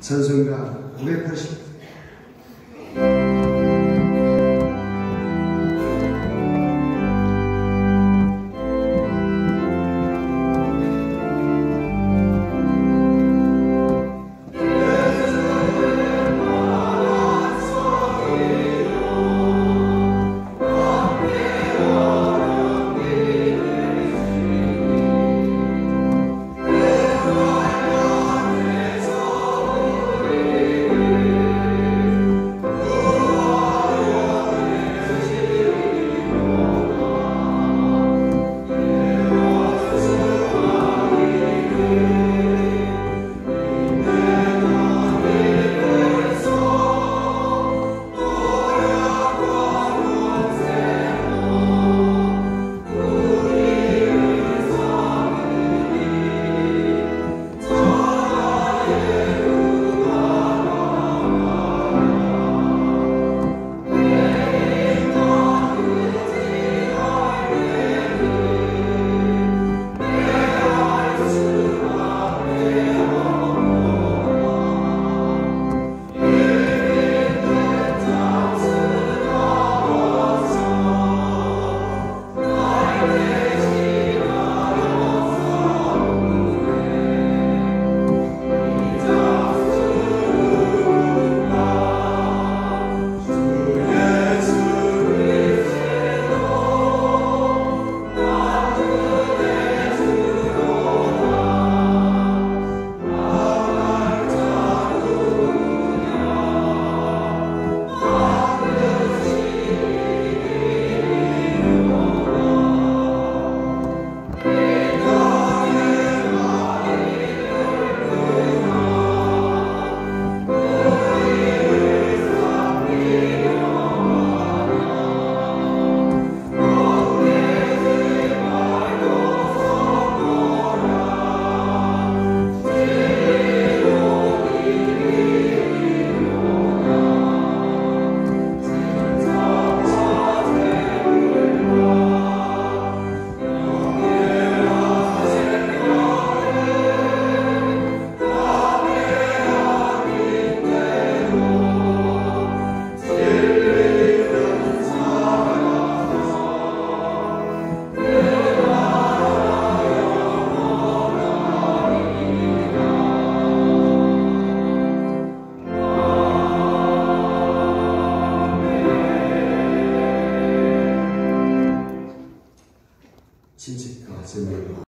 찬송가 980 Amen.